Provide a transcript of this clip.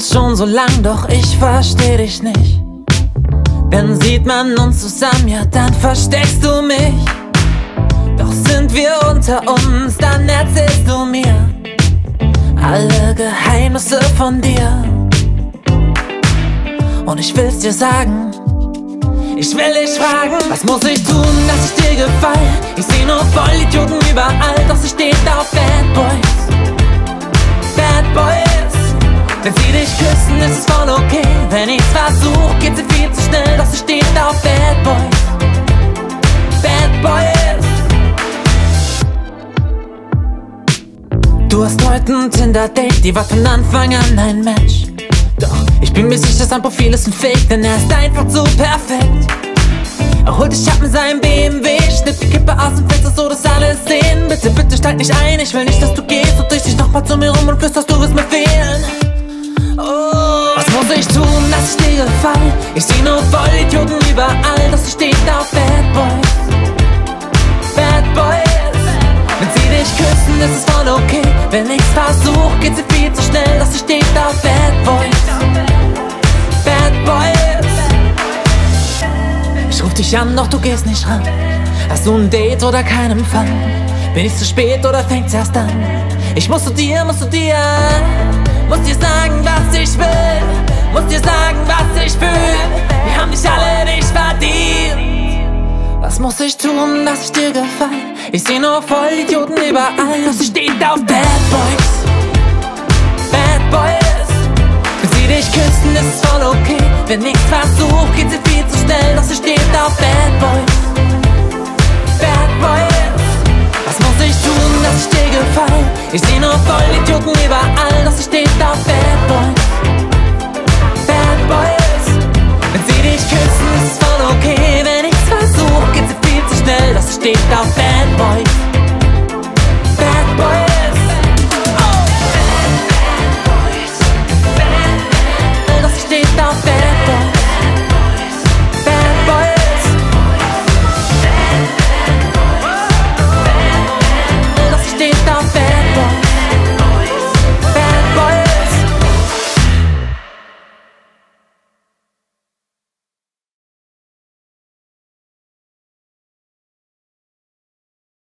schon so lang, doch ich versteh dich nicht. Denn sieht man uns zusammen, ja, dann versteckst du mich. Doch sind wir unter uns, dann erzählst du mir alle Geheimnisse von dir. Und ich will's dir sagen, ich will dich fragen, was muss ich tun, dass ich dir gefall? Ich seh nur Vollidioten überall, doch sie steht auf Bad Boys. Wenn sie dich küssen, ist es voll okay. Wenn ich's versuch, geht sie viel zu schnell, doch sie steht auf Bad Boys. Bad Boys. Du hast heute ein Tinder-Date, die war von Anfang an ein Match. Doch ich bin mir sicher, sein Profil ist ein Fake, denn er ist einfach zu perfekt. Er holt dich ab mit seinem BMW, schnitt die Kippe aus dem Fenster, so dass alle sehen. Bitte, bitte steig nicht ein, ich will nicht, dass du gehst. Und dreh dich nochmal zu mir rum und flüsterst, du wirst mir fehlen. Dir gefall? Ich seh nur Vollidioten überall, dass du steht auf Bad Boys. Bad Boys. Wenn sie dich küssen, ist es voll okay. Wenn ich's versuch, geht sie viel zu schnell, dass sie steht auf Bad Boys. Bad Boys. Ich ruf dich an, doch du gehst nicht ran. Hast du ein Date oder keinen Empfang? Bin ich zu spät oder fängt's erst an? Ich muss zu dir, muss zu dir. Muss dir sagen, was ich Was muss ich tun, dass ich dir gefall? Ich seh nur Vollidioten überall. Das steht auf Bad Boys. Bad Boys. Wenn sie dich küssen, ist es voll okay. Wenn nichts versucht, geht sie viel zu schnell. Das steht auf Bad Boys. Bad Boys. Was muss ich tun, dass ich dir gefall? Ich seh nur Vollidioten überall. Das steht auf Bad Boys. kicked out bad boy.